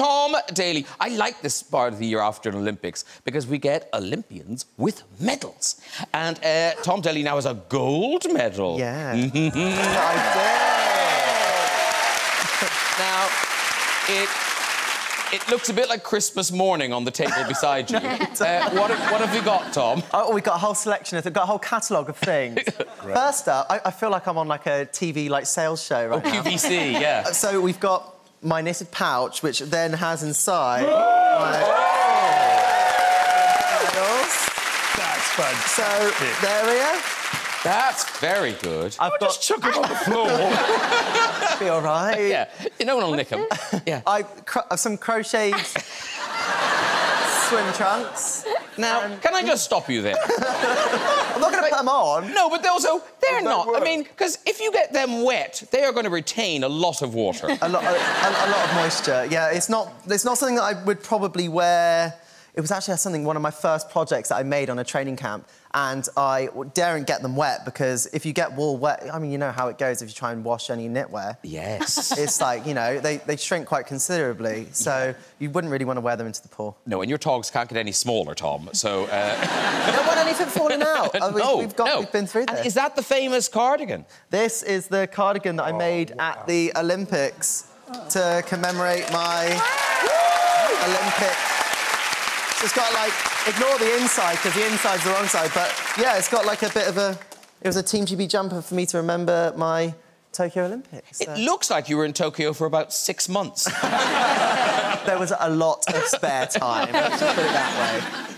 Tom Daley. I like this part of the year after an Olympics because we get Olympians with medals. And uh, Tom Daley now has a gold medal. Yeah. I Now, it it looks a bit like Christmas morning on the table beside you. uh, what, have, what have you got, Tom? Oh, we've got a whole selection of, we've got a whole catalogue of things. First up, I, I, feel like I'm on like a TV like sales show right oh, now. QVC, yeah. So we've got my knitted pouch, which then has inside my That's fun. So there we are. That's very good. I've got... just chuck it on the floor. Be all right. Yeah, you know when I'll nick them. Yeah. I cro some crocheted swim trunks. Now, and... can I just stop you there? I'm not going to put them on. No, but they're also they're not. Work. I mean, because if you get them wet, they are going to retain a lot of water. a, lot, a, a, a lot of moisture. Yeah, it's not. It's not something that I would probably wear it was actually something, one of my first projects that I made on a training camp, and I daren't get them wet because if you get wool wet, I mean, you know how it goes if you try and wash any knitwear. Yes. It's like, you know, they, they shrink quite considerably, so you wouldn't really want to wear them into the pool. No, and your togs can't get any smaller, Tom, so... Uh... you don't want anything falling out. We, no, we've, got, no. we've been through this. And is that the famous cardigan? This is the cardigan that I made oh, wow. at the Olympics to commemorate my Olympic it's got like, ignore the inside because the inside's the wrong side, but yeah, it's got like a bit of a. It was a Team GB jumper for me to remember my Tokyo Olympics. So. It looks like you were in Tokyo for about six months. there was a lot of spare time, let's put it that way.